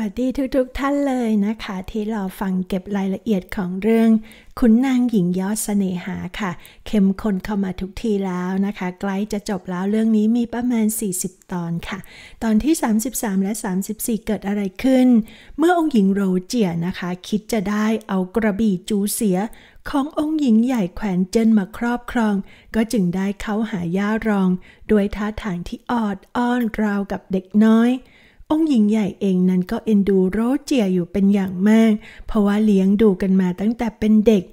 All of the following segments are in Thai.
วัสดีทุกๆทท่านเลยนะคะ ที่ราฟังเก็บรายละเอียดของเรื่องขุนนางหญิงยอดเสน่หาค่ะ เข้มข้นเข้ามาทุกทีแล้วนะคะ ใกล้จะจบแล้วเรื่องนี้มีประมาณ 40 ตอนค่ะ ตอนที่ 33 และ 34 เกิดอะไรขึ้น เมื่อองค์หญิงโรเจียนะคะ คิดจะได้เอากระบี่จูเสียขององค์หญิงใหญ่แขวนเจนมาครอบครอง ก็จึงได้เข้าหาย่ารอง ด้วยท่าทางที่ออดอ้อนราวกับเด็กน้อย องค์หญิงใหญ่เองนั้นก็เอ็นดูโรเจียอยู่เป็นอย่างมาก เพราะว่าเลี้ยงดูกันมาตั้งแต่เป็นเด็ก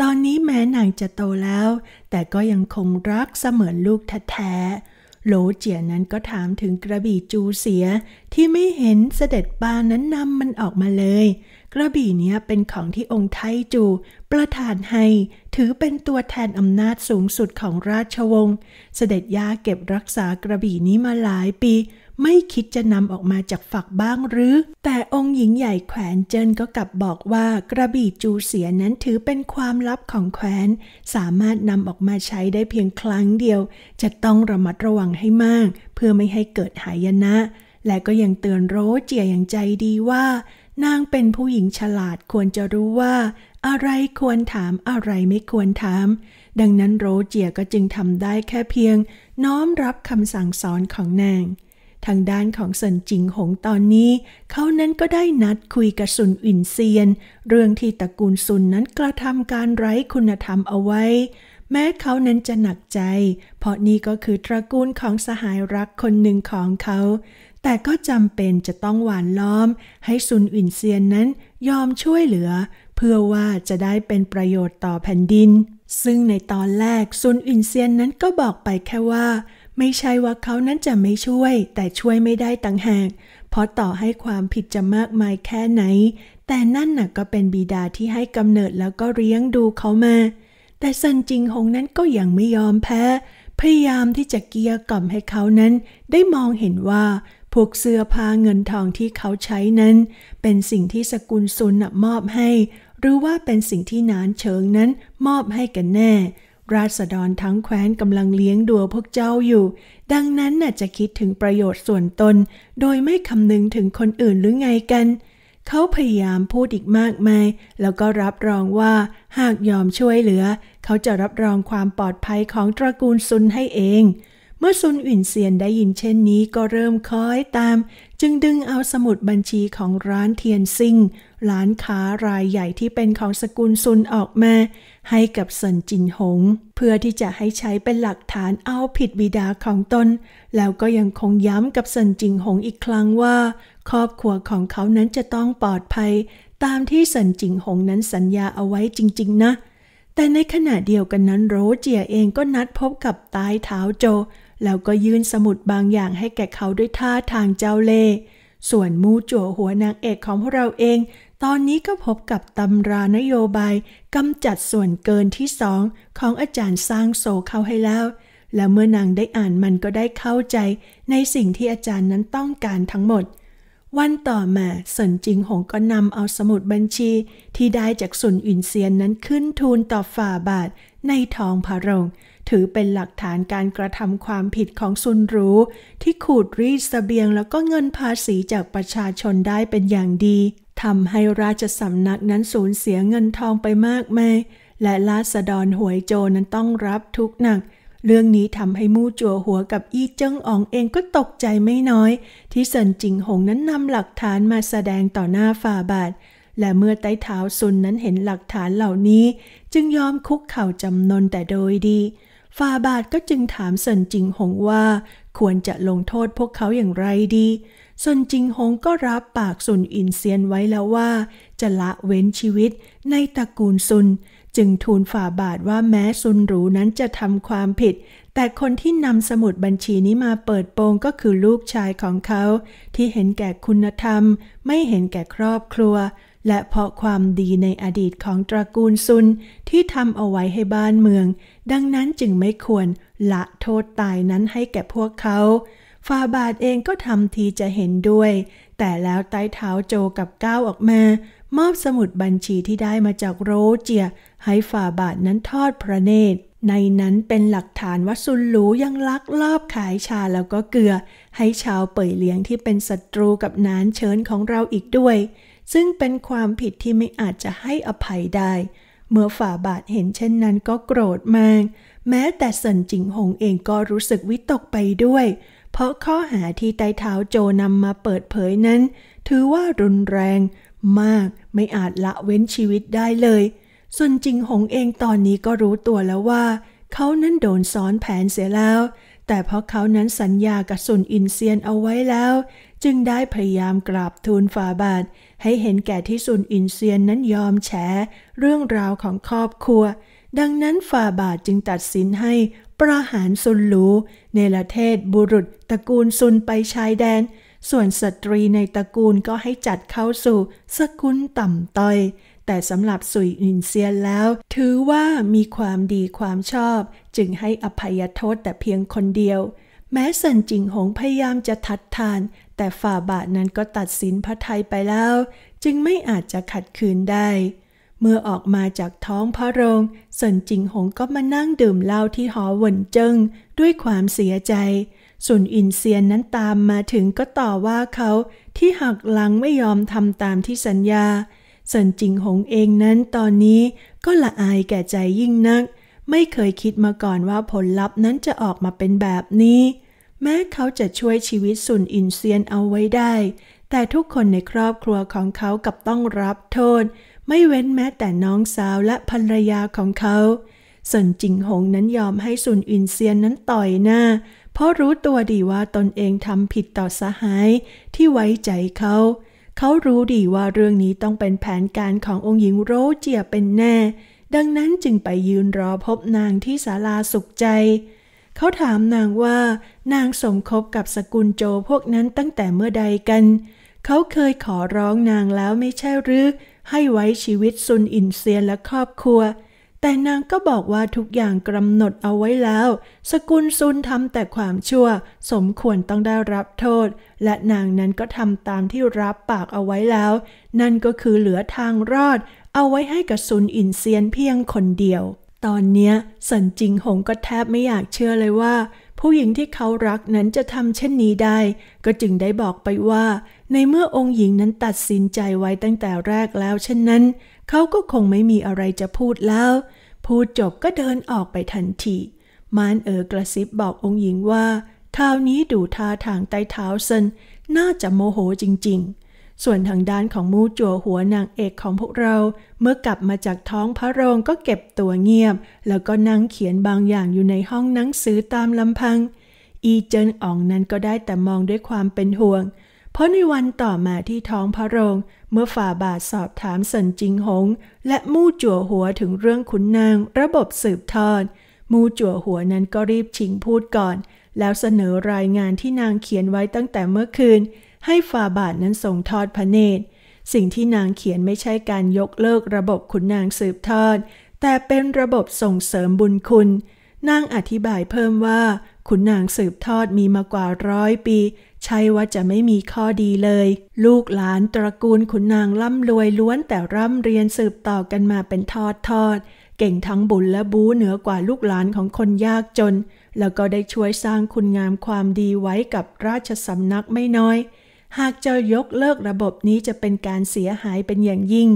ตอนนี้แม้นางจะโตแล้ว แต่ก็ยังคงรักเสมือนลูกแท้ๆโลเจียนั้นก็ถามถึงกระบี่จูเสียที่ไม่เห็นเสด็จปานั้นนำมันออกมาเลย กระบี่เนี้ยเป็นของที่องค์ไทจู ประทานให้ ถือเป็นตัวแทนอำนาจสูงสุดของราชวงศ์ เสด็จย่าเก็บรักษากระบี่นี้มาหลายปี ไม่คิดจะนำออกมาจากฝักบ้างหรือ แต่องค์หญิงใหญ่แขวนเจินก็กลับบอกว่ากระบี่จูเสียนั้นถือเป็นความลับของแขวน สามารถนำออกมาใช้ได้เพียงครั้งเดียว จะต้องระมัดระวังให้มาก เพื่อไม่ให้เกิดหายนะ และก็ยังเตือนโรเจียอย่างใจดีว่า นางเป็นผู้หญิงฉลาดควรจะรู้ว่า อะไรควรถามอะไรไม่ควรถามดังนั้นโรเจียก็จึงทำได้แค่เพียง น้อมรับคำสั่งสอนของนาง ทางด้านของเซินจิงหงตอนนี้ เขานั้นก็ได้นัดคุยกับซุนอินเซียน เรื่องที่ตระกูลซุนนั้นกระทำการไร้คุณธรรมเอาไว้ แม้เขานั้นจะหนักใจ เพราะนี่ก็คือตระกูลของสหายรักคนหนึ่งของเขา แต่ก็จำเป็นจะต้องหวานล้อม ให้ซุนอินเซียนนั้นยอมช่วยเหลือ เพื่อว่าจะได้เป็นประโยชน์ต่อแผ่นดิน ซึ่งในตอนแรกซุนอินเซียนนั้นก็บอกไปแค่ว่า ไม่ใช่ว่าเขานั้นจะไม่ช่วย แต่ช่วยไม่ได้ต่างหาก เพราะต่อให้ความผิดจะมากมายแค่ไหน แต่นั่นน่ะก็เป็นบิดาที่ให้กำเนิดแล้วก็เลี้ยงดูเขามา แต่ซันจิงหงนั้นก็ยังไม่ยอมแพ้ พยายามที่จะเกียกล่อมให้เขานั้น ได้มองเห็นว่าพวกเสื้อผ้าเงินทองที่เขาใช้นั้น เป็นสิ่งที่สกุลซุนมอบให้ หรือว่าเป็นสิ่งที่นานเฉิงนั้นมอบให้กันแน่ ราษฎรทั้งแคว้นกำลังเลี้ยงดูพวกเจ้าอยู่ ดังนั้นน่ะจะคิดถึงประโยชน์ส่วนตน โดยไม่คำนึงถึงคนอื่นหรือไงกัน เขาพยายามพูดอีกมากมาย แล้วก็รับรองว่าหากยอมช่วยเหลือ เขาจะรับรองความปลอดภัยของตระกูลซุนให้เอง เมื่อซุนอินเซียนได้ยินเช่นนี้ก็เริ่มคอยตาม จึงดึงเอาสมุดบัญชีของร้านเทียนซิงร้านค้ารายใหญ่ที่เป็นของสกุลซุนออกมา ให้กับเซินจิงหง เพื่อที่จะให้ใช้เป็นหลักฐานเอาผิดบิดาของตน แล้วก็ยังคงย้ำกับเซินจิงหงอีกครั้งว่า ครอบครัวของเขานั้นจะต้องปลอดภัย ตามที่เซินจิงหงนั้นสัญญาเอาไว้จริง ๆ นะแต่ในขณะเดียวกันนั้นโรเจียเองก็นัดพบกับตายเท้าโจ แล้วก็ยื่นสมุดบางอย่างให้แก่เขาด้วยท่าทางเจ้าเล่ส่วนมูจั่วหัวนางเอกของพวกเราเอง ตอนนี้ก็พบกับตำรานโยบายกำจัดส่วนเกินที่สองของอาจารย์สร้างโซเข้าให้แล้ว และเมื่อนางได้อ่านมันก็ได้เข้าใจในสิ่งที่อาจารย์นั้นต้องการทั้งหมด วันต่อมาเซินจิงหงก็นำเอาสมุดบัญชีที่ได้จากสุนอินเซียนนั้นขึ้นทูลต่อฝ่าบาทในทองพระรง ถือเป็นหลักฐานการกระทำความผิดของซุนรู้ ที่ขูดรีดสเสบียงแล้วก็เงินภาษีจากประชาชนได้เป็นอย่างดีทำให้ราชสำนักนั้นสูญเสียเงินทองไปมากมาย และลาสดอนหวยโจนั้นต้องรับทุกหนัก เรื่องนี้ทำให้มู่จัวหัวกับอี้เจิ้งอองเองก็ตกใจไม่น้อย ที่เซินจิงหงนั้นนำหลักฐานมาแสดงต่อหน้าฝ่าบาท และเมื่อไต้เท้าซุนนั้นเห็นหลักฐานเหล่านี้ จึงยอมคุกเข่าจำนนแต่โดยดี ฟาบาทก็จึงถามเซินจิงหงว่า ควรจะลงโทษพวกเขาอย่างไรดีซนจิงหงก็รับปากซุนอินเซียนไว้แล้วว่า จะละเว้นชีวิตในตระกูลซุน จึงทูลฝ่าบาทว่าแม้ซุนหรูนั้นจะทำความผิด แต่คนที่นำสมุดบัญชีนี้มาเปิดโปงก็คือลูกชายของเขา ที่เห็นแก่คุณธรรม ไม่เห็นแก่ครอบครัวและเพราะความดีในอดีตของตระกูลซุนที่ทำเอาไว้ให้บ้านเมือง ดังนั้นจึงไม่ควรละโทษตายนั้นให้แก่พวกเขาฟาบาทเองก็ทำทีจะเห็นด้วย แต่แล้วไต้เท้าโจกับก้าวออกมา มอบสมุดบัญชีที่ได้มาจากโรเจีย ให้ฝ่าบาทนั้นทอดพระเนตร ในนั้นเป็นหลักฐานว่าซุนหลูยังลักลอบขายชาแล้วก็เกลือ ให้ชาวเป่ยเลียงที่เป็นศัตรูกับนานเชิญของเราอีกด้วย ซึ่งเป็นความผิดที่ไม่อาจจะให้อภัยได้ เมื่อฝ่าบาทเห็นเช่นนั้นก็โกรธมาก แม้แต่เซินจิงหงเองก็รู้สึกวิตกไปด้วย เพราะข้อหาที่ไต้เท้าโจนำมาเปิดเผยนั้น ถือว่ารุนแรงมากไม่อาจละเว้นชีวิตได้เลยส่วนจิงหงเองตอนนี้ก็รู้ตัวแล้วว่า เขานั้นโดนซ้อนแผนเสียแล้ว แต่เพราะเขานั้นสัญญากับสุนอินเซียนเอาไว้แล้ว จึงได้พยายามกราบทูลฝ่าบาท ให้เห็นแก่ที่สุนอินเซียนนั้นยอมแฉ เรื่องราวของครอบครัว ดังนั้นฝ่าบาทจึงตัดสินให้ประหารซุนหลูเนรเทศบุรุษตระกูลซุนไปชายแดน ส่วนสตรีในตระกูลก็ให้จัดเข้าสู่สกุลต่ำต้อย แต่สำหรับสุยอินเซียนแล้ว ถือว่ามีความดีความชอบ จึงให้อภัยโทษแต่เพียงคนเดียว แม้สันจิงหงพยายามจะทัดทาน แต่ฝ่าบาทนั้นก็ตัดสินพระไทยไปแล้ว จึงไม่อาจจะขัดขืนได้ เมื่อออกมาจากท้องพระโรงเซินจิงหงก็มานั่งดื่มเหล้าที่หอหวนเจิงด้วยความเสียใจส่วนอินเซียนนั้นตามมาถึงก็ต่อว่าเขาที่หักหลังไม่ยอมทำตามที่สัญญา เซินจิงหงเองนั้นตอนนี้ก็ละอายแก่ใจยิ่งนัก ไม่เคยคิดมาก่อนว่าผลลัพธ์นั้นจะออกมาเป็นแบบนี้ แม้เขาจะช่วยชีวิตสุนอินเซียนเอาไว้ได้ แต่ทุกคนในครอบครัวของเขากับต้องรับโทษ ไม่เว้นแม้แต่น้องสาวและภรรยาของเขาเซินจิงหงนั้นยอมให้สุนอินเซียนนั้นต่อยหน้า เพราะรู้ตัวดีว่าตนเองทำผิดต่อสหายที่ไว้ใจเขา เขารู้ดีว่าเรื่องนี้ต้องเป็นแผนการขององค์หญิงโรเจียเป็นแน่ ดังนั้นจึงไปยืนรอพบนางที่ศาลาสุขใจ เขาถามนางว่านางสมคบกับสกุลโจพวกนั้นตั้งแต่เมื่อใดกัน เขาเคยขอร้องนางแล้วไม่ใช่หรือให้ไว้ชีวิตซุนอินเซียนและครอบครัว แต่นางก็บอกว่าทุกอย่างกำหนดเอาไว้แล้ว สกุลซุนทำแต่ความชั่ว สมควรต้องได้รับโทษ และนางนั้นก็ทำตามที่รับปากเอาไว้แล้ว นั่นก็คือเหลือทางรอด เอาไว้ให้กับซุนอินเซียนเพียงคนเดียว ตอนเนี้ยสันจิงหงก็แทบไม่อยากเชื่อเลยว่า ผู้หญิงที่เขารักนั้นจะทำเช่นนี้ได้ ก็จึงได้บอกไปว่า ในเมื่อองค์หญิงนั้นตัดสินใจไว้ตั้งแต่แรกแล้วเช่นนั้น เขาก็คงไม่มีอะไรจะพูดแล้ว พูดจบก็เดินออกไปทันที มานเอ๋อกระซิบบอกองค์หญิงว่าคราวนี้ดูท่าทางไต้เท้าเซนน่าจะโมโหจริง ๆ ส่วนทางด้านของมูจัวหัวนางเอกของพวกเรา เมื่อกลับมาจากท้องพระโรงก็เก็บตัวเงียบ แล้วก็นั่งเขียนบางอย่างอยู่ในห้องหนังสือตามลำพัง อีเจินอ่องนั้นก็ได้แต่มองด้วยความเป็นห่วง เพราะในวันต่อมาที่ท้องพระโรง เมื่อฝ่าบาทสอบถามสันจิงหง และมู่จั่วหัวถึงเรื่องขุนนางระบบสืบทอด มู่จั่วหัวนั้นก็รีบชิงพูดก่อน แล้วเสนอรายงานที่นางเขียนไว้ตั้งแต่เมื่อคืน ให้ฝ่าบาทนั้นส่งทอดพระเนตร สิ่งที่นางเขียนไม่ใช่การยกเลิกระบบขุนนางสืบทอด แต่เป็นระบบส่งเสริมบุญคุณ นางอธิบายเพิ่มว่าขุนนางสืบทอดมีมากว่าร้อยปี ช่ว่าจะไม่มีข้อดีเลย ลูกหลานตระกูลขุนนางร่ำรวยล้วนแต่ร่ำเรียนสืบต่อกันมาเป็นทอดทอด เก่งทั้งบุญและบูเหนือกว่าลูกหลานของคนยากจน แล้วก็ได้ช่วยสร้างคุณงามความดีไว้กับราชสำนักไม่น้อย หากจะยกเลิกระบบนี้จะเป็นการเสียหายเป็นอย่างยิ่ง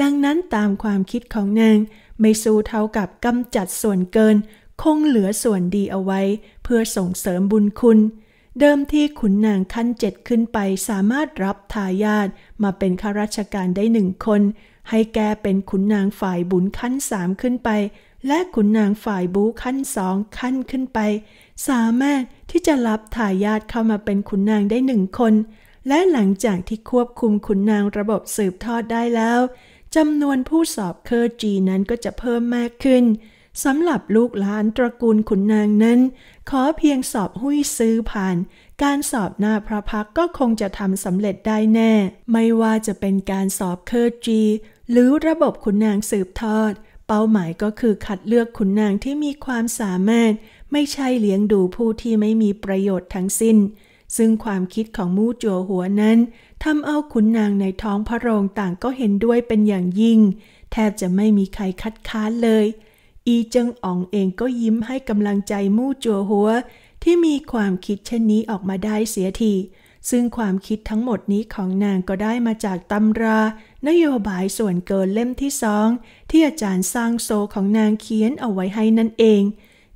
ดังนั้นตามความคิดของนาง ไม่สู้เท่ากับกำจัดส่วนเกิน คงเหลือส่วนดีเอาไว้ เพื่อส่งเสริมบุญคุณ เดิมที่ขุนนางขั้นเจ็ดขึ้นไปสามารถรับทายาทมาเป็นข้าราชการได้หนึ่งคน ให้แกเป็นขุนนางฝ่ายบุญขั้นสามขึ้นไป และขุนนางฝ่ายบูขั้นสองขั้นขึ้นไป สามารถที่จะรับทายาทเข้ามาเป็นขุนนางได้หนึ่งคน และหลังจากที่ควบคุมขุนนางระบบสืบทอดได้แล้วจำนวนผู้สอบเคอร์จีนั้นก็จะเพิ่มมากขึ้น สำหรับลูกหลานตระกูลขุนนางนั้น ขอเพียงสอบหุ้ยซื้อผ่าน การสอบหน้าพระพักก็คงจะทำสำเร็จได้แน่ ไม่ว่าจะเป็นการสอบเคอร์จี หรือระบบขุนนางสืบทอด เป้าหมายก็คือคัดเลือกขุนนางที่มีความสามารถ ไม่ใช่เลี้ยงดูผู้ที่ไม่มีประโยชน์ทั้งสิ้น ซึ่งความคิดของมู่จัวหัวนั้นทำเอาขุนนางในท้องพระโรงต่างก็เห็นด้วยเป็นอย่างยิ่ง แทบจะไม่มีใครคัดค้านเลย อีเจิงอ๋องเองก็ยิ้มให้กำลังใจมู่จัวหัว ที่มีความคิดเช่นนี้ออกมาได้เสียทีซึ่งความคิดทั้งหมดนี้ของนางก็ได้มาจากตำรา นโยบายส่วนเกินเล่มที่สองที่อาจารย์สร้างโซของนางเขียนเอาไว้ให้นั่นเอง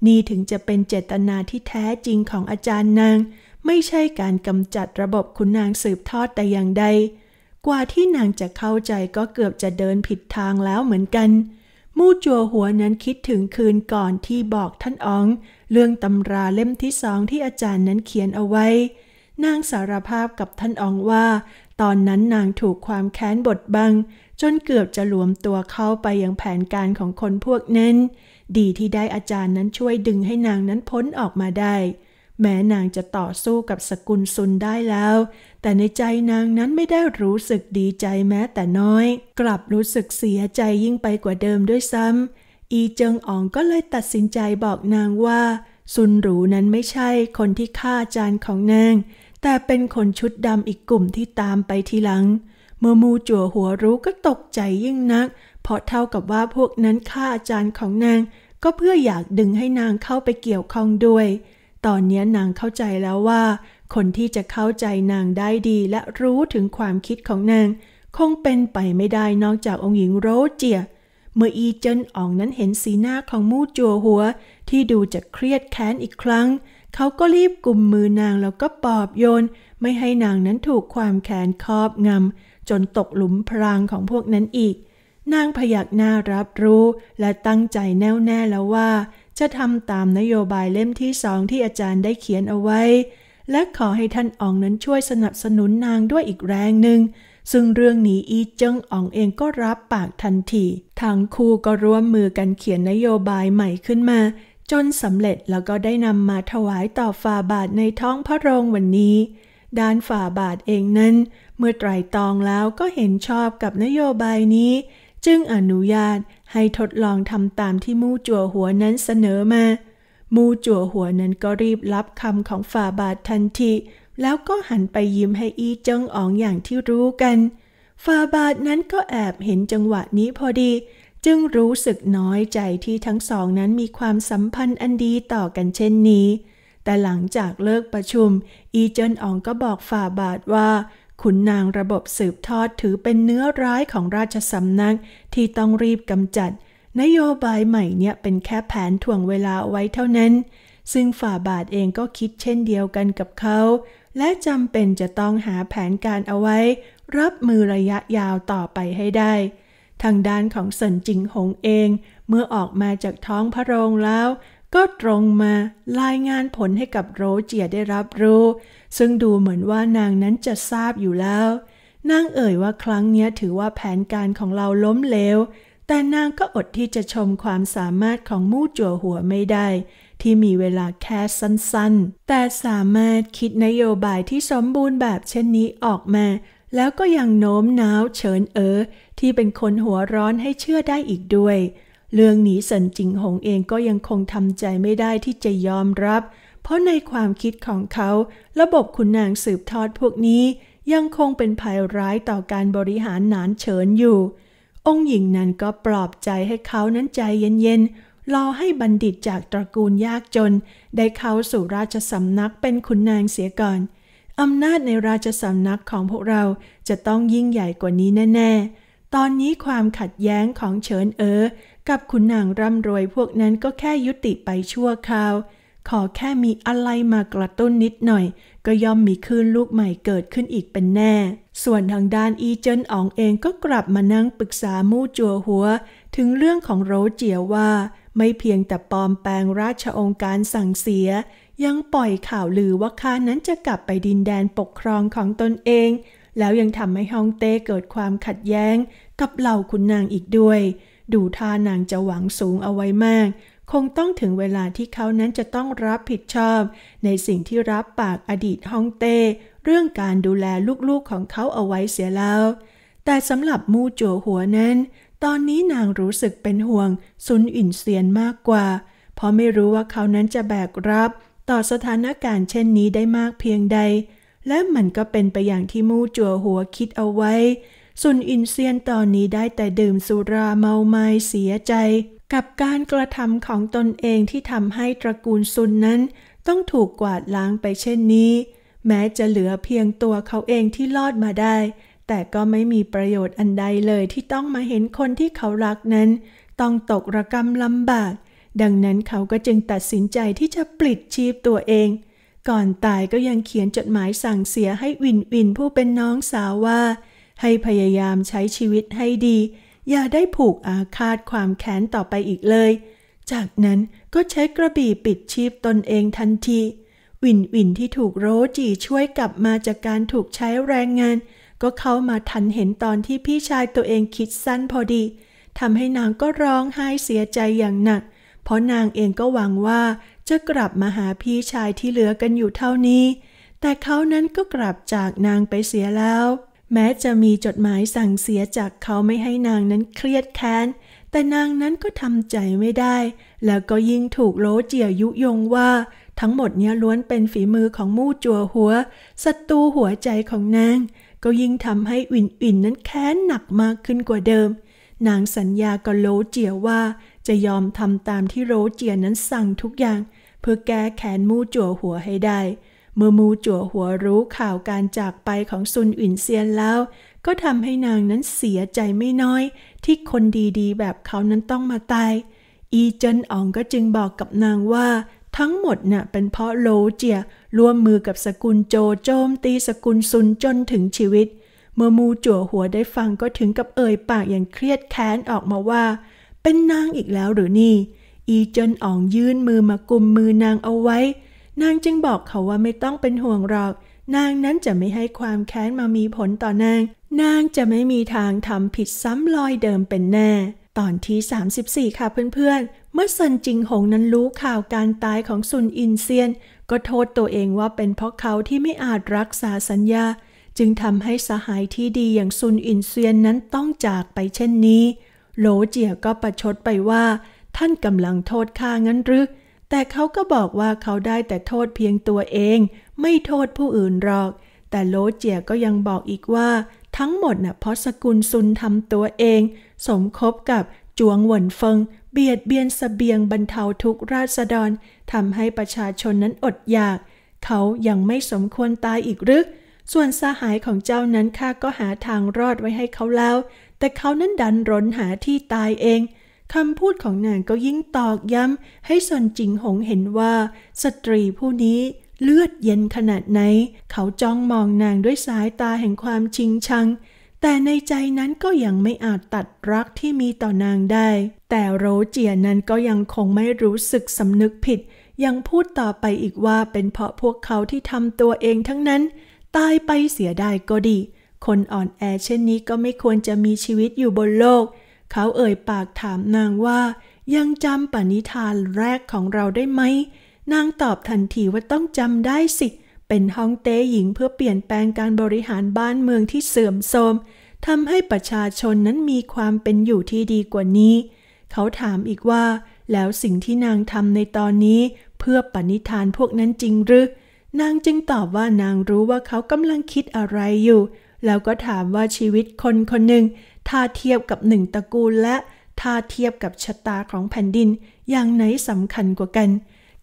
นี่ถึงจะเป็นเจตนาที่แท้จริงของอาจารย์นาง ไม่ใช่การกำจัดระบบคุณนางสืบทอดแต่อย่างใด กว่าที่นางจะเข้าใจก็เกือบจะเดินผิดทางแล้วเหมือนกัน มู่จัวหัวนั้นคิดถึงคืนก่อนที่บอกท่านอ๋อง เรื่องตำราเล่มที่สองที่อาจารย์นั้นเขียนเอาไว้ นางสารภาพกับท่านอองว่า ตอนนั้นนางถูกความแค้นบดบัง จนเกือบจะหลวมตัวเข้าไปยังแผนการของคนพวกนั้น ดีที่ได้อาจารย์นั้นช่วยดึงให้นางนั้นพ้นออกมาได้ แม้นางจะต่อสู้กับสกุลซุนได้แล้ว แต่ในใจนางนั้นไม่ได้รู้สึกดีใจแม้แต่น้อย กลับรู้สึกเสียใจยิ่งไปกว่าเดิมด้วยซ้ำ อีเจิงอ๋องก็เลยตัดสินใจบอกนางว่า ซุนหรูนั้นไม่ใช่คนที่ฆ่าอาจารย์ของนาง แต่เป็นคนชุดดำอีกกลุ่มที่ตามไปทีหลัง เมื่อมูจั่วหัวรู้ก็ตกใจยิ่งนัก เพราะเท่ากับว่าพวกนั้นฆ่าอาจารย์ของนาง ก็เพื่ออยากดึงให้นางเข้าไปเกี่ยวข้องด้วย ตอนนี้นางเข้าใจแล้วว่า คนที่จะเข้าใจนางได้ดีและรู้ถึงความคิดของนาง คงเป็นไปไม่ได้นอกจากองค์หญิงโรเจีย เมื่ออีเจินอ่องนั้นเห็นสีหน้าของมู่จัวหัว ที่ดูจะเครียดแค้นอีกครั้ง เขาก็รีบกุมมือนางแล้วก็ปอบโยน ไม่ให้นางนั้นถูกความแค้นครอบงำจนตกหลุมพรางของพวกนั้นอีกนางพยักหน้ารับรู้และตั้งใจแน่วแน่แล้วว่า จะทำตามนโยบายเล่มที่สองที่อาจารย์ได้เขียนเอาไว้ และขอให้ท่านอองนั้นช่วยสนับสนุนนางด้วยอีกแรงหนึ่ง ซึ่งเรื่องนี้อีเจิ้งอองเองก็รับปากทันทีทั้งคู่ก็ร่วมมือกันเขียนนโยบายใหม่ขึ้นมา จนสำเร็จแล้วก็ได้นำมาถวายต่อฝ่าบาทในท้องพระโรงวันนี้ด้านฝ่าบาทเองนั้น เมื่อไตรตองแล้วก็เห็นชอบกับนโยบายนี้ จึงอนุญาต ให้ทดลองทำตามที่มู่จั่วหัวนั้นเสนอมา มู่จั่วหัวนั้นก็รีบรับคำของฝ่าบาททันที แล้วก็หันไปยิ้มให้อีเจิงอ๋องอย่างที่รู้กันฝ่าบาทนั้นก็แอบเห็นจังหวะนี้พอดี จึงรู้สึกน้อยใจที่ทั้งสองนั้นมีความสัมพันธ์อันดีต่อกันเช่นนี้ แต่หลังจากเลิกประชุม อีเจินอองก็บอกฝ่าบาทว่า ขุนนางระบบสืบทอดถือเป็นเนื้อร้ายของราชสำนักที่ต้องรีบกำจัด นโยบายใหม่เนี่ยเป็นแค่แผนถ่วงเวลาไว้เท่านั้น ซึ่งฝ่าบาทเองก็คิดเช่นเดียวกันกับเขา และจำเป็นจะต้องหาแผนการเอาไว้ รับมือระยะยาวต่อไปให้ได้ ทางด้านของเซินจิงหงเอง เมื่อออกมาจากท้องพระโรงแล้วก็ตรงมารายงานผลให้กับโรเจียได้รับรู้ ซึ่งดูเหมือนว่านางนั้นจะทราบอยู่แล้ว นางเอ่ยว่าครั้งนี้ถือว่าแผนการของเราล้มเหลว แต่นางก็อดที่จะชมความสามารถของมู่จั่วหัวไม่ได้ ที่มีเวลาแค่สั้นๆ แต่สามารถคิดนโยบายที่สมบูรณ์แบบเช่นนี้ออกมา แล้วก็ยังโน้มน้าวเฉินเอ๋อที่เป็นคนหัวร้อนให้เชื่อได้อีกด้วย เรื่องนี้สันจิงหงเองก็ยังคงทำใจไม่ได้ที่จะยอมรับเพราะในความคิดของเขา ระบบขุนนางสืบทอดพวกนี้ ยังคงเป็นภัยร้ายต่อการบริหารหนานเฉินอยู่ องค์หญิงนั้นก็ปลอบใจให้เขานั้นใจเย็นๆ รอให้บัณฑิตจากตระกูลยากจน ได้เข้าสู่ราชสำนักเป็นขุนนางเสียก่อนอำนาจในราชสำนักของพวกเราจะต้องยิ่งใหญ่กว่านี้แน่ๆ ตอนนี้ความขัดแย้งของเฉินเอ๋อกับขุนนางร่ำรวยพวกนั้นก็แค่ยุติไปชั่วคราว ขอแค่มีอะไรมากระตุ้นนิดหน่อย ก็ย่อมมีคลื่นลูกใหม่เกิดขึ้นอีกเป็นแน่ ส่วนทางด้านอีเจินอ๋องเองก็กลับมานั่งปรึกษามู่จัวหัว ถึงเรื่องของโรเจียว่า ไม่เพียงแต่ปลอมแปลงราชองค์การสั่งเสีย ยังปล่อยข่าวลือว่าข้านั้นจะกลับไปดินแดนปกครองของตนเอง แล้วยังทำให้ฮองเต้เกิดความขัดแย้ง กับเหล่าขุนนางอีกด้วย ดูท่านางจะหวังสูงเอาไว้มาก คงต้องถึงเวลาที่เขานั้นจะต้องรับผิดชอบ ในสิ่งที่รับปากอดีตฮองเต้ เรื่องการดูแลลูกๆของเขาเอาไว้เสียแล้ว แต่สำหรับมูจัวหัวนั้น ตอนนี้นางรู้สึกเป็นห่วงซุนอินเซียนมากกว่า เพราะไม่รู้ว่าเขานั้นจะแบกรับ ต่อสถานการณ์เช่นนี้ได้มากเพียงใด และมันก็เป็นไปอย่างที่มูจัวหัวคิดเอาไว้ส่วนอินเซียนตอนนี้ได้แต่ดื่มสุราเมาไม้เสียใจ กับการกระทำของตนเองที่ทำให้ตระกูลซุนนั้น ต้องถูกกวาดล้างไปเช่นนี้ แม้จะเหลือเพียงตัวเขาเองที่รอดมาได้ แต่ก็ไม่มีประโยชน์อันใดเลยที่ต้องมาเห็นคนที่เขารักนั้น ต้องตกระกรรมลำบาก ดังนั้นเขาก็จึงตัดสินใจที่จะปลิดชีพตัวเอง ก่อนตายก็ยังเขียนจดหมายสั่งเสียให้วินวินผู้เป็นน้องสาวว่า ให้พยายามใช้ชีวิตให้ดี อย่าได้ผูกอาฆาตความแค้นต่อไปอีกเลย จากนั้นก็ใช้กระบี่ปิดชีพตนเองทันที วินวินที่ถูกโรจีช่วยกลับมาจากการถูกใช้แรงงาน ก็เข้ามาทันเห็นตอนที่พี่ชายตัวเองคิดสั้นพอดีทำให้นางก็ร้องไห้เสียใจอย่างหนัก เพราะนางเองก็หวังว่าจะกลับมาหาพี่ชายที่เหลือกันอยู่เท่านี้ แต่เขานั้นก็กลับจากนางไปเสียแล้ว แม้จะมีจดหมายสั่งเสียจากเขาไม่ให้นางนั้นเครียดแค้น แต่นางนั้นก็ทำใจไม่ได้ แล้วก็ยิ่งถูกโลเจียยุยงว่า ทั้งหมดนี้ล้วนเป็นฝีมือของมู่จัวหัวศัตรูหัวใจของนาง ก็ยิ่งทำให้วินวินนั้นแค้นหนักมากขึ้นกว่าเดิม นางสัญญากับโลเจียว่า จะยอมทำตามที่โรเจียนั้นสั่งทุกอย่าง เพื่อแก้แค้นมูจั่วหัวให้ได้ เมื่อมูจั่วหัวรู้ข่าวการจากไปของซุนอินเซียนแล้ว ก็ทำให้นางนั้นเสียใจไม่น้อย ที่คนดีๆ แบบเขานั้นต้องมาตาย อีเจินอองก็จึงบอกกับนางว่าทั้งหมดน่ะเป็นเพราะโลเจียร่วมมือกับสกุลโจโจมตีสกุลซุนจนถึงชีวิต เมื่อมูจั่วหัวได้ฟังก็ถึงกับเอ่ยปากอย่างเครียดแค้นออกมาว่า เป็นนางอีกแล้วหรือนี่ อีเจินอ่องยื่นมือมากุมมือนางเอาไว้ นางจึงบอกเขาว่าไม่ต้องเป็นห่วงหรอก นางนั้นจะไม่ให้ความแค้นมามีผลต่อนาง นางจะไม่มีทางทำผิดซ้ำรอยเดิมเป็นแน่ ตอนที่ 34 ค่ะเพื่อนๆ เมื่อเซินจิงหงนั้นรู้ข่าวการตายของซุนอินเซียน ก็โทษตัวเองว่าเป็นเพราะเขาที่ไม่อาจรักษาสัญญา จึงทำให้สหายที่ดีอย่างซุนอินเซียนนั้นต้องจากไปเช่นนี้ โลเจียก็ประชดไปว่า ท่านกำลังโทษข้างั้นหรือ แต่เขาก็บอกว่าเขาได้แต่โทษเพียงตัวเอง ไม่โทษผู้อื่นหรอก แต่โลเจียก็ยังบอกอีกว่า ทั้งหมดนะ่ะเพราะสกุลซุนทำตัวเอง สมคบกับจวงหวนเฟิง เบียดเบียนสเสบียงบรรเทาทุกราษฎรทำให้ประชาชนนั้นอดอยาก เขายังไม่สมควรตายอีกหรือส่วนสหายของเจ้านั้นข้าก็หาทางรอดไว้ให้เขาแล้ว แต่เขานั้นดันรนหาที่ตายเอง คำพูดของนางก็ยิ่งตอกย้ำให้สนจิงหงเห็นว่า สตรีผู้นี้เลือดเย็นขนาดไหน เขาจ้องมองนางด้วยสายตาแห่งความชิงชัง แต่ในใจนั้นก็ยังไม่อาจตัดรักที่มีต่อนางได้ แต่โรเจียนั้นก็ยังคงไม่รู้สึกสำนึกผิด ยังพูดต่อไปอีกว่าเป็นเพราะพวกเขาที่ทำตัวเองทั้งนั้น ตายไปเสียได้ก็ดี คนอ่อนแอเช่นนี้ก็ไม่ควรจะมีชีวิตอยู่บนโลก เขาเอ่ยปากถามนางว่า ยังจำปณิธานแรกของเราได้ไหม นางตอบทันทีว่าต้องจำได้สิ เป็นห้องเต้หญิงเพื่อเปลี่ยนแปลงการบริหารบ้านเมืองที่เสื่อมโทรมทำให้ประชาชนนั้นมีความเป็นอยู่ที่ดีกว่านี้ เขาถามอีกว่า แล้วสิ่งที่นางทำในตอนนี้ เพื่อปณิธานพวกนั้นจริงหรือ นางจึงตอบว่านางรู้ว่าเขากำลังคิดอะไรอยู่ แล้วก็ถามว่าชีวิตคนคนหนึ่ง ถ้าเทียบกับหนึ่งตระกูลและถ้าเทียบกับชะตาของแผ่นดิน อย่างไหนสำคัญกว่ากัน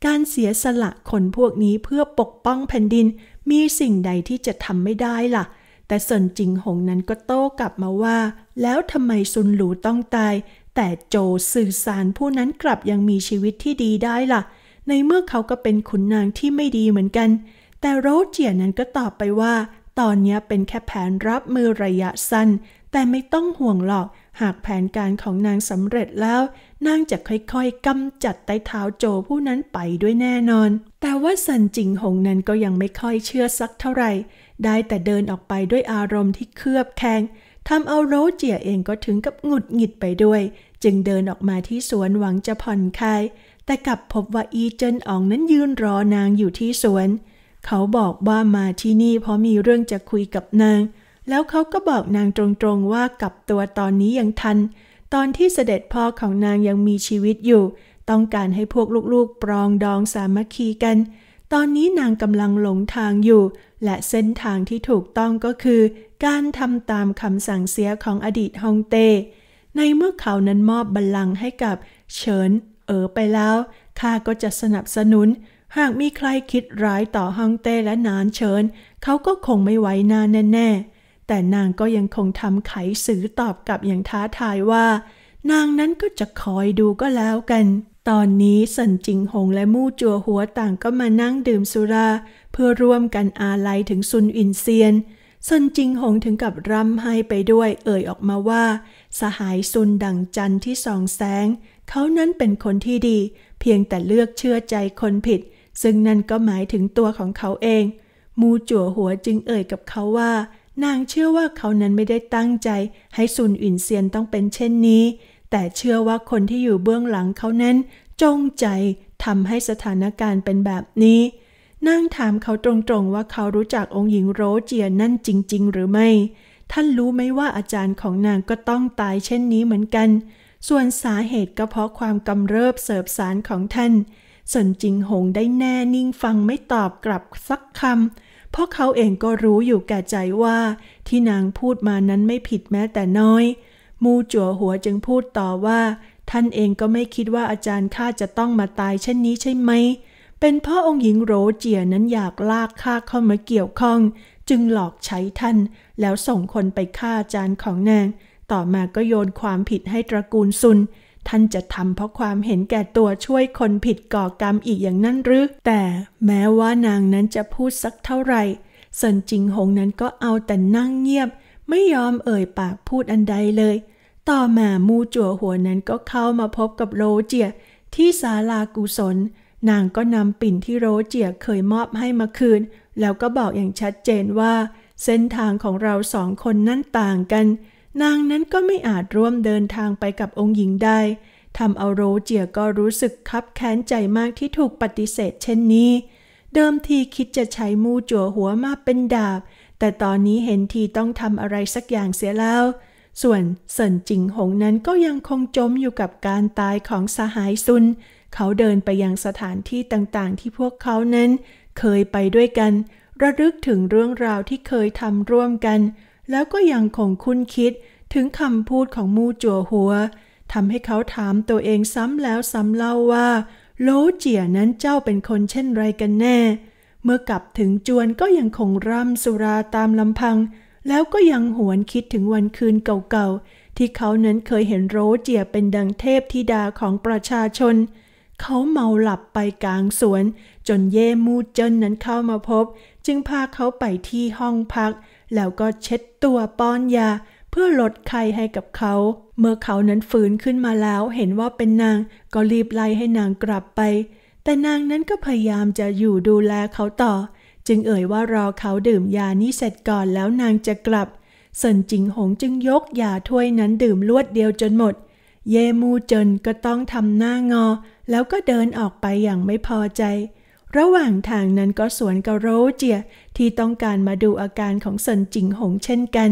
การเสียสละคนพวกนี้เพื่อปกป้องแผ่นดิน มีสิ่งใดที่จะทำไม่ได้ล่ะ แต่ส่วนจิงหงนั้นก็โต้กลับมาว่า แล้วทำไมซุนหลูต้องตาย แต่โจสื่อสารผู้นั้นกลับยังมีชีวิตที่ดีได้ล่ะ ในเมื่อเขาก็เป็นขุนนางที่ไม่ดีเหมือนกัน แต่โรเจียนั้นก็ตอบไปว่า ตอนนี้เป็นแค่แผนรับมือระยะสั้น แต่ไม่ต้องห่วงหรอก หากแผนการของนางสำเร็จแล้ว นางจะค่อยๆกำจัดไต้เท้าโจผู้นั้นไปด้วยแน่นอน แต่ว่าสันจิงหงนั้นก็ยังไม่ค่อยเชื่อสักเท่าไหร่ ได้แต่เดินออกไปด้วยอารมณ์ที่เครือบแข็งทำเอาโรเจียเองก็ถึงกับหงุดหงิดไปด้วย จึงเดินออกมาที่สวนหวังจะผ่อนคลาย แต่กลับพบว่าอีเจินอองนั้นยืนรอนางอยู่ที่สวน เขาบอกว่ามาที่นี่เพราะมีเรื่องจะคุยกับนาง แล้วเขาก็บอกนางตรงๆว่ากลับตัวตอนนี้ยังทัน ตอนที่เสด็จพ่อของนางยังมีชีวิตอยู่ ต้องการให้พวกลูกๆ ปรองดองสามัคคีกัน ตอนนี้นางกำลังหลงทางอยู่ และเส้นทางที่ถูกต้องก็คือ การทำตามคำสั่งเสียของอดีตฮองเต้ ในเมื่อเขานั้นมอบบัลลังก์ให้กับเฉินเอ๋อไปแล้วข้าก็จะสนับสนุน หากมีใครคิดร้ายต่อฮองเต้และนานเฉินเขาก็คงไม่ไว้หน้าแน่ๆ แต่นางก็ยังคงทำไขสื่อตอบกลับอย่างท้าทายว่า นางนั้นก็จะคอยดูก็แล้วกัน ตอนนี้สันจิงหงและมู่จัวหัวต่างก็มานั่งดื่มสุรา เพื่อร่วมกันอาลัยถึงซุนอินเซียนซันจิงหงถึงกับร่ำไห้ไปด้วย เอ่ยออกมาว่า สหายซุนดังจันที่ส่องแสง เขานั้นเป็นคนที่ดี เพียงแต่เลือกเชื่อใจคนผิด ซึ่งนั่นก็หมายถึงตัวของเขาเอง มูจั่วหัวจึงเอ่ยกับเขาว่า นางเชื่อว่าเขานั้นไม่ได้ตั้งใจ ให้ซุนอินเซียนต้องเป็นเช่นนี้ แต่เชื่อว่าคนที่อยู่เบื้องหลังเขานั้น จงใจทำให้สถานการณ์เป็นแบบนี้นางถามเขาตรงๆว่าเขารู้จักองค์หญิงโรเจียนั่นจริง ๆ หรือไม่ ท่านรู้ไหมว่าอาจารย์ของนางก็ต้องตายเช่นนี้เหมือนกัน ส่วนสาเหตุก็เพราะความกำเริบเสบสารของท่านสนจิงหงได้แน่นิ่งฟังไม่ตอบกลับสักคำ เพราะเขาเองก็รู้อยู่แก่ใจว่า ที่นางพูดมานั้นไม่ผิดแม้แต่น้อย มูจั่วหัวจึงพูดต่อว่า ท่านเองก็ไม่คิดว่าอาจารย์ข้าจะต้องมาตายเช่นนี้ใช่ไหม เป็นเพราะองค์หญิงโรเจียนั้นอยากลากข้าเข้ามาเกี่ยวข้อง จึงหลอกใช้ท่าน แล้วส่งคนไปฆ่าอาจารย์ของนาง ต่อมาก็โยนความผิดให้ตระกูลซุน ท่านจะทำเพราะความเห็นแก่ตัวช่วยคนผิดก่อกรรมอีกอย่างนั้นหรือ แต่แม้ว่านางนั้นจะพูดสักเท่าไหร่เซินจิงหงนั้นก็เอาแต่นั่งเงียบ ไม่ยอมเอ่ยปากพูดอันใดเลย ต่อมามูจั่วหัวนั้นก็เข้ามาพบกับโรเจียที่ศาลากุศล นางก็นำปิ่นที่โรเจียเคยมอบให้มาคืน แล้วก็บอกอย่างชัดเจนว่า เส้นทางของเราสองคนนั้นต่างกัน นางนั้นก็ไม่อาจร่วมเดินทางไปกับองค์หญิงได้ทำเอาโรเจียก็รู้สึกคับแค้นใจมากที่ถูกปฏิเสธเช่นนี้ เดิมทีคิดจะใช้มูจั่วหัวมาเป็นดาบ แต่ตอนนี้เห็นทีต้องทำอะไรสักอย่างเสียแล้ว ส่วนเซินจิงหงนั้นก็ยังคงจมอยู่กับการตายของสหายซุน เขาเดินไปยังสถานที่ต่างๆ ที่พวกเขานั้น เคยไปด้วยกัน ระลึกถึงเรื่องราวที่เคยทำร่วมกัน แล้วก็ยังคงคุ้นคิดถึงคำพูดของมูจัวหัวทำให้เขาถามตัวเองซ้ำแล้วซ้ำเล่าว่า โลเจียนั้นเจ้าเป็นคนเช่นไรกันแน่ เมื่อกลับถึงจวนก็ยังคงร่ำสุราตามลำพัง แล้วก็ยังหวนคิดถึงวันคืนเก่าๆ ที่เขานั้นเคยเห็นโรเจียเป็นดังเทพธิดาของประชาชน เขาเมาหลับไปกลางสวน จนเย่มูเจินนั้นเข้ามาพบ จึงพาเขาไปที่ห้องพัก แล้วก็เช็ดตัวป้อนยา เพื่อลดไข้ให้กับเขา เมื่อเขานั้นฟื้นขึ้นมาแล้วเห็นว่าเป็นนางก็รีบไล่ให้นางกลับไป แต่นางนั้นก็พยายามจะอยู่ดูแลเขาต่อ จึงเอ่ยว่ารอเขาดื่มยานี้เสร็จก่อนแล้วนางจะกลับเซินจิงหงจึงยกยาถ้วยนั้นดื่มรวดเดียวจนหมด เยมูเจินก็ต้องทำหน้างอ แล้วก็เดินออกไปอย่างไม่พอใจ ระหว่างทางนั้นก็สวนกับโลเจียที่ต้องการมาดูอาการของเซินจิงหงเช่นกัน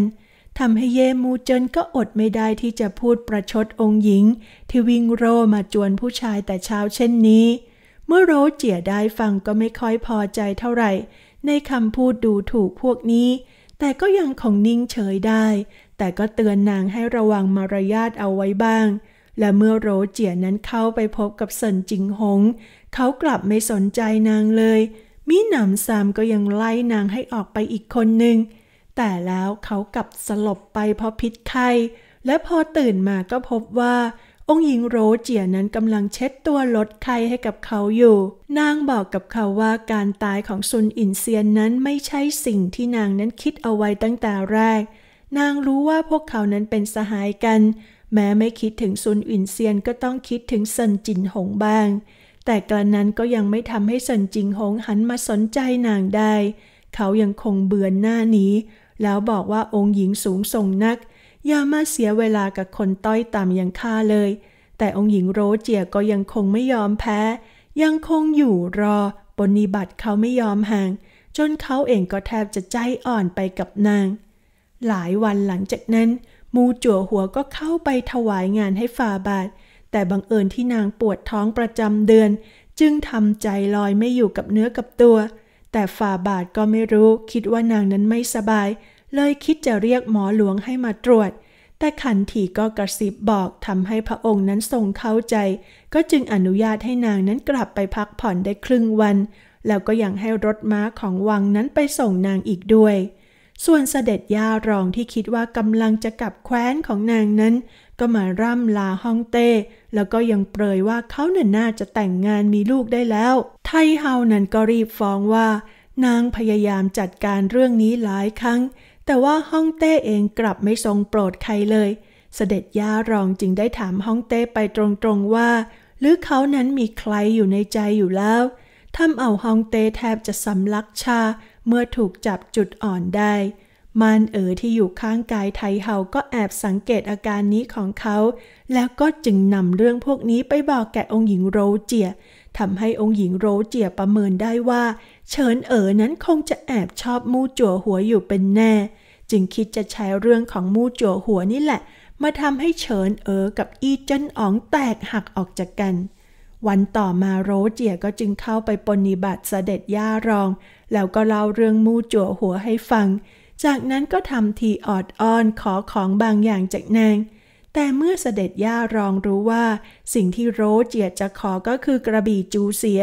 ทำให้เยมูเจินก็อดไม่ได้ที่จะพูดประชดองค์หญิง ที่วิ่งโร่มาจวนผู้ชายแต่เช้าเช่นนี้ เมื่อโลเจียได้ฟังก็ไม่ค่อยพอใจเท่าไหร่ ในคำพูดดูถูกพวกนี้ แต่ก็ยังคงนิ่งเฉยได้ แต่ก็เตือนนางให้ระวังมารยาทเอาไว้บ้าง และเมื่อโรเจียนั้นเข้าไปพบกับเซินจิงหง เขากลับไม่สนใจนางเลย มีหนำซ้ำก็ยังไล่นางให้ออกไปอีกคนหนึ่ง แต่แล้วเขากลับสลบไปเพราะพิษไข้ และพอตื่นมาก็พบว่า องค์หญิงโรเจียนั้นกำลังเช็ดตัวลดไข้ให้กับเขาอยู่ นางบอกกับเขาว่าการตายของซุนอินเซียนนั้นไม่ใช่สิ่งที่นางนั้นคิดเอาไว้ตั้งแต่แรก นางรู้ว่าพวกเขานั้นเป็นสหายกัน แม้ไม่คิดถึงซุนอินเซียนก็ต้องคิดถึงเซินจิงหงบ้าง แต่กระนั้นก็ยังไม่ทำให้เซินจิงหงหันมาสนใจนางได้ เขายังคงเบือนหน้าหนี แล้วบอกว่าองค์หญิงสูงส่งนัก อย่ามาเสียเวลากับคนต้อยต่ำอย่างข้าเลย แต่องค์หญิงโรเจียก็ยังคงไม่ยอมแพ้ ยังคงอยู่รอปฏิบัติเขาไม่ยอมห่าง จนเขาเองก็แทบจะใจอ่อนไปกับนาง หลายวันหลังจากนั้น มูจั่วหัวก็เข้าไปถวายงานให้ฝ่าบาท แต่บังเอิญที่นางปวดท้องประจำเดือน จึงทำใจลอยไม่อยู่กับเนื้อกับตัว แต่ฝ่าบาทก็ไม่รู้คิดว่านางนั้นไม่สบาย เลยคิดจะเรียกหมอหลวงให้มาตรวจ แต่ขันทีก็กระซิบบอกทำให้พระองค์นั้นทรงเข้าใจ ก็จึงอนุญาตให้นางนั้นกลับไปพักผ่อนได้ครึ่งวัน แล้วก็ยังให้รถม้าของวังนั้นไปส่งนางอีกด้วย ส่วนเสด็จย่ารองที่คิดว่ากำลังจะกลับแคว้นของนางนั้น ก็มาร่ำลาฮ่องเต้ แล้วก็ยังเปรยว่าเขาเนี่ยน่าจะแต่งงานมีลูกได้แล้ว ไทเฮานั้นก็รีบฟ้องว่า นางพยายามจัดการเรื่องนี้หลายครั้ง แต่ว่าฮ่องเต้เองกลับไม่ทรงโปรดใครเลย เสด็จย่ารองจึงได้ถามฮ่องเต้ไปตรงๆว่า หรือเขานั้นมีใครอยู่ในใจอยู่แล้วทำเอาฮ่องเต้แทบจะสำลักชา เมื่อถูกจับจุดอ่อนได้ มานเอ๋อที่อยู่ข้างกายไทเฮาก็แอบสังเกตอาการนี้ของเขา แล้วก็จึงนำเรื่องพวกนี้ไปบอกแก่องค์หญิงโรเจียทำให้องค์หญิงโรเจียประเมินได้ว่า เฉินเอ๋อนั้นคงจะแอบชอบมู่จั่วหัวอยู่เป็นแน่ จึงคิดจะใช้เรื่องของมู่จั่วหัวนี่แหละ มาทำให้เฉินเอ๋อกับอีเจิ้นอ๋องแตกหักออกจากกัน วันต่อมาโรเจียก็จึงเข้าไปปนิบัติเสด็จย่ารอง แล้วก็เล่าเรื่องมู่จั่วหัวให้ฟัง จากนั้นก็ทำทีออดอ้อนขอของบางอย่างจากนาง แต่เมื่อเสด็จย่ารองรู้ว่า สิ่งที่โรเจียจะขอก็คือกระบี่จูเสีย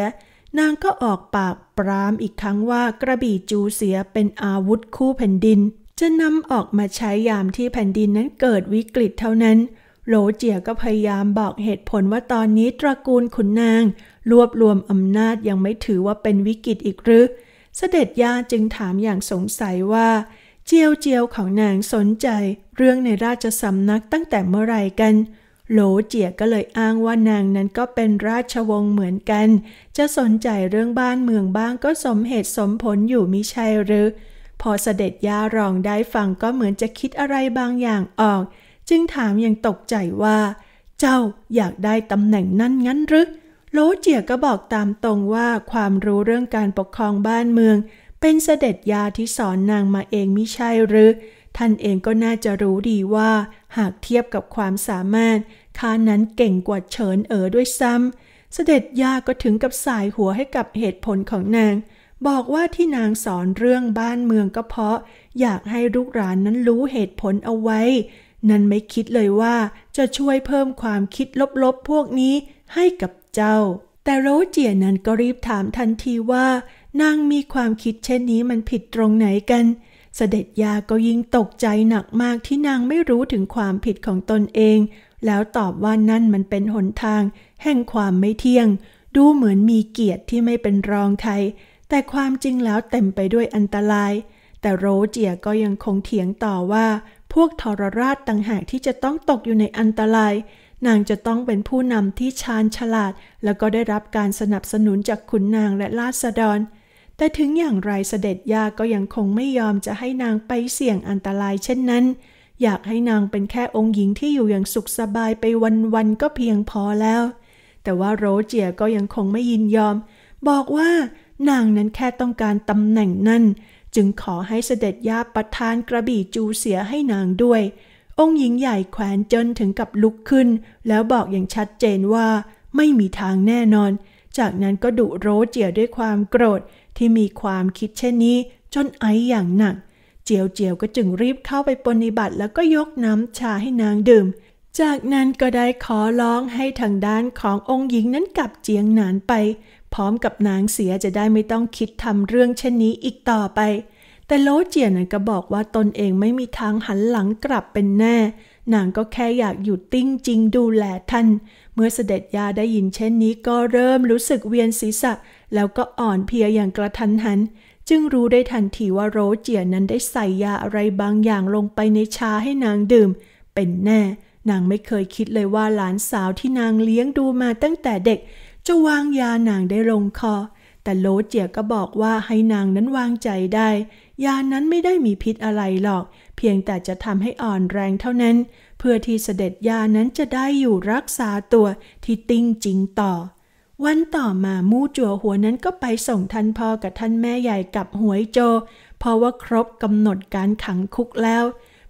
นางก็ออกปากปรามอีกครั้งว่ากระบี่จูเสียเป็นอาวุธคู่แผ่นดิน จะนำออกมาใช้ยามที่แผ่นดินนั้นเกิดวิกฤตเท่านั้นโหลเจียก็พยายามบอกเหตุผลว่าตอนนี้ตระกูลขุนนาง รวบรวมอำนาจยังไม่ถือว่าเป็นวิกฤตอีกหรือ เสด็จย่าจึงถามอย่างสงสัยว่า เจียวเจียวของนางสนใจ เรื่องในราชสำนักตั้งแต่เมื่อไรกัน โหลเจียก็เลยอ้างว่านางนั้นก็เป็นราชวงศ์เหมือนกัน จะสนใจเรื่องบ้านเมืองบ้างก็สมเหตุสมผลอยู่มิใช่หรือ พอเสด็จย่ารองได้ฟังก็เหมือนจะคิดอะไรบางอย่างออก จึงถามอย่างตกใจว่า เจ้าอยากได้ตำแหน่งนั่นงั้นหรือ โลเจียก็บอกตามตรงว่าความรู้เรื่องการปกครองบ้านเมือง เป็นเสด็จยาที่สอนนางมาเองมิใช่หรือ ท่านเองก็น่าจะรู้ดีว่า หากเทียบกับความสามารถข้านั้นเก่งกว่าเฉินเอ๋อด้วยซ้ำเสด็จยาก็ถึงกับสายหัวให้กับเหตุผลของนาง บอกว่าที่นางสอนเรื่องบ้านเมืองก็เพราะ อยากให้ลูกหลานนั้นรู้เหตุผลเอาไว้ นั่นไม่คิดเลยว่าจะช่วยเพิ่มความคิดลบๆพวกนี้ให้กับ เจ้า แต่โรเจียนั้นก็รีบถามทันทีว่า นางมีความคิดเช่นนี้มันผิดตรงไหนกัน เสด็จยาก็ยิ่งตกใจหนักมากที่นางไม่รู้ถึงความผิดของตนเอง แล้วตอบว่านั่นมันเป็นหนทาง แห่งความไม่เที่ยง ดูเหมือนมีเกียรติที่ไม่เป็นรองใครแต่ความจริงแล้วเต็มไปด้วยอันตราย แต่โรเจียก็ยังคงเถียงต่อว่า พวกทรราชต่างหากที่จะต้องตกอยู่ในอันตราย นางจะต้องเป็นผู้นำที่ชาญฉลาด แล้วก็ได้รับการสนับสนุนจากขุนนางและราษฎร แต่ถึงอย่างไรเสด็จย่าก็ยังคงไม่ยอมจะให้นางไปเสี่ยงอันตรายเช่นนั้น อยากให้นางเป็นแค่องค์หญิงที่อยู่อย่างสุขสบายไปวันๆก็เพียงพอแล้ว แต่ว่าโรเจียก็ยังคงไม่ยินยอม บอกว่านางนั้นแค่ต้องการตำแหน่งนั่นจึงขอให้เสด็จย่าประทานกระบี่จูเสียให้นางด้วย องค์หญิงใหญ่แขวนจนถึงกับลุกขึ้น แล้วบอกอย่างชัดเจนว่าไม่มีทางแน่นอน จากนั้นก็ดุโรเจียด้วยความโกรธที่มีความคิดเช่นนี้จนไออย่างหนัก เจียวเจียวก็จึงรีบเข้าไปปฏิบัติแล้วก็ยกน้ำชาให้นางดื่ม จากนั้นก็ได้ขอร้องให้ทางด้านขององค์หญิงนั้นกลับเจียงหนานไป พร้อมกับนางเสียจะได้ไม่ต้องคิดทำเรื่องเช่นนี้อีกต่อไป แต่โลเจียนั้นก็บอกว่าตนเองไม่มีทางหันหลังกลับเป็นแน่ นางก็แค่อยากอยู่ติ้งจริงดูแลท่าน เมื่อเสด็จยาได้ยินเช่นนี้ก็เริ่มรู้สึกเวียนศีรษะ แล้วก็อ่อนเพลียอย่างกระทันหัน จึงรู้ได้ทันทีว่าโรเจียนั้นได้ใส่ยาอะไรบางอย่างลงไปในชาให้นางดื่ม เป็นแน่ นางไม่เคยคิดเลยว่าหลานสาวที่นางเลี้ยงดูมาตั้งแต่เด็ก จะวางยานางได้ลงคอ แต่โลเจียก็บอกว่าให้นางนั้นวางใจได้ ยานั้นไม่ได้มีพิษอะไรหรอก เพียงแต่จะทำให้อ่อนแรงเท่านั้น เพื่อที่เสด็จยานั้นจะได้อยู่รักษาตัวที่ติ้งจริงต่อ วันต่อมามู่จัวหัวนั้นก็ไปส่งท่านพ่อกับท่านแม่ใหญ่กับหวยโจ เพราะว่าครบกำหนดการขังคุกแล้ว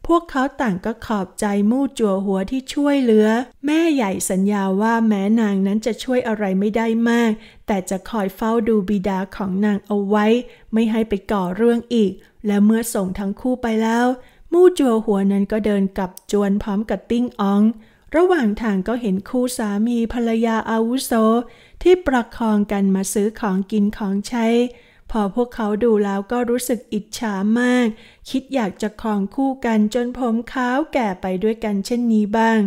พวกเขาต่างก็ขอบใจมู่จัวหัวที่ช่วยเหลือ แม่ใหญ่สัญญาว่าแม้นางนั้นจะช่วยอะไรไม่ได้มาก แต่จะคอยเฝ้าดูบิดาของนางเอาไว้ ไม่ให้ไปก่อเรื่องอีก และเมื่อส่งทั้งคู่ไปแล้ว มู่จัวหัวนั้นก็เดินกลับจวนพร้อมกับติ้งออง ระหว่างทางก็เห็นคู่สามีภรรยาอาวุโสที่ประคองกันมาซื้อของกินของใช้ พอพวกเขาดูแล้วก็รู้สึกอิจฉามาก คิดอยากจะครองคู่กันจนผมขาวแก่ไปด้วยกันเช่นนี้บ้าง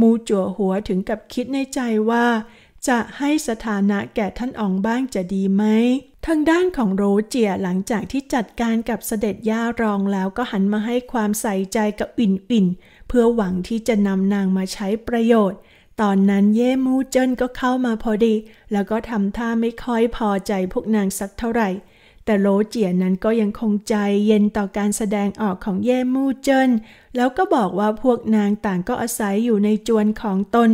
มูจั่วหัวถึงกับคิดในใจว่า จะให้สถานะแก่ท่านอองบ้างจะดีไหมทางด้านของโรเจียหลังจากที่จัดการกับเสด็จย่ารองแล้วก็หันมาให้ความใส่ใจกับอินอินเพื่อหวังที่จะนำนางมาใช้ประโยชน์ ตอนนั้นเย่มูเจิ้นก็เข้ามาพอดี แล้วก็ทำท่าไม่ค่อยพอใจพวกนางสักเท่าไหร่ แต่โลเจียนั้นก็ยังคงใจเย็นต่อการแสดงออกของเย่มูเจิ้นแล้วก็บอกว่าพวกนางต่างก็อาศัยอยู่ในจวนของตน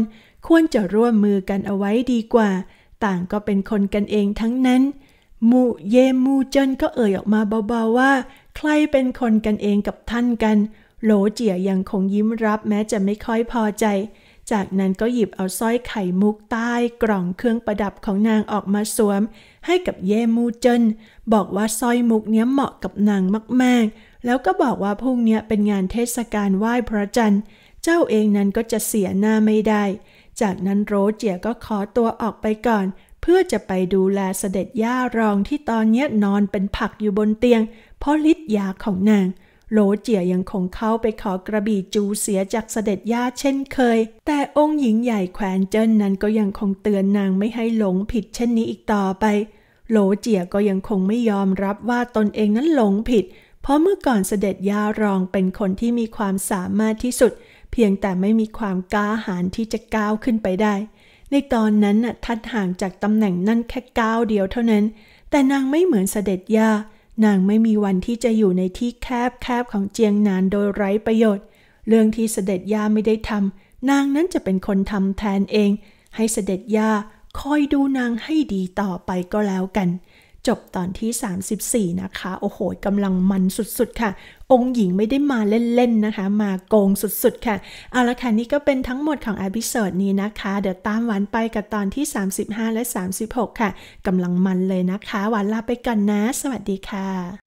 ควรจะร่วมมือกันเอาไว้ดีกว่า ต่างก็เป็นคนกันเองทั้งนั้น มูเย่มูเจิ้นก็เอ่ยออกมาเบาๆว่า ใครเป็นคนกันเองกับท่านกันโหลเจียยังคงยิ้มรับแม้จะไม่ค่อยพอใจ จากนั้นก็หยิบเอาสร้อยไข่มุกใต้กล่องเครื่องประดับของนางออกมาสวม ให้กับเย่มูเจินบอกว่าสร้อยมุกเนี้ยเหมาะกับนางมากๆ แล้วก็บอกว่าพรุ่งนี้เป็นงานเทศกาลไหว้พระจันทร์ เจ้าเองนั้นก็จะเสียหน้าไม่ได้ จากนั้นโรเจียก็ขอตัวออกไปก่อน เพื่อจะไปดูแลเสด็จย่ารองที่ตอนนี้นอนเป็นผักอยู่บนเตียง เพราะฤทธิ์ยาของนาง โหลเจียยังคงเข้าไปขอกระบี่จูเสียจากเสด็จย่าเช่นเคย แต่องค์หญิงใหญ่แขวนเจิ้นนั้นก็ยังคงเตือนนางไม่ให้หลงผิดเช่นนี้อีกต่อไป โหลเจียก็ยังคงไม่ยอมรับว่าตนเองนั้นหลงผิด เพราะเมื่อก่อนเสด็จย่ารองเป็นคนที่มีความสามารถที่สุด เพียงแต่ไม่มีความกล้าหาญที่จะก้าวขึ้นไปได้ ในตอนนั้นน่ะทัดห่างจากตำแหน่งนั่นแค่ก้าวเดียวเท่านั้น แต่นางไม่เหมือนเสด็จย่า นางไม่มีวันที่จะอยู่ในที่แคบแคบของเจียงนานโดยไร้ประโยชน์ เรื่องที่เสด็จย่าไม่ได้ทำนางนั้นจะเป็นคนทำแทนเอง ให้เสด็จย่าคอยดูนางให้ดีต่อไปก็แล้วกัน จบตอนที่ 34 นะคะ โอ้โหกำลังมันสุดๆค่ะ องค์หญิงไม่ได้มาเล่นๆนะคะ มาโกงสุดๆค่ะ เอาละค่ะ นี่ก็เป็นทั้งหมดของ episode นี้นะคะ เดี๋ยวตามหวานไปกับตอนที่ 35 และ 36 ค่ะกำลังมันเลยนะคะ หวานลาไปก่อนนะ สวัสดีค่ะ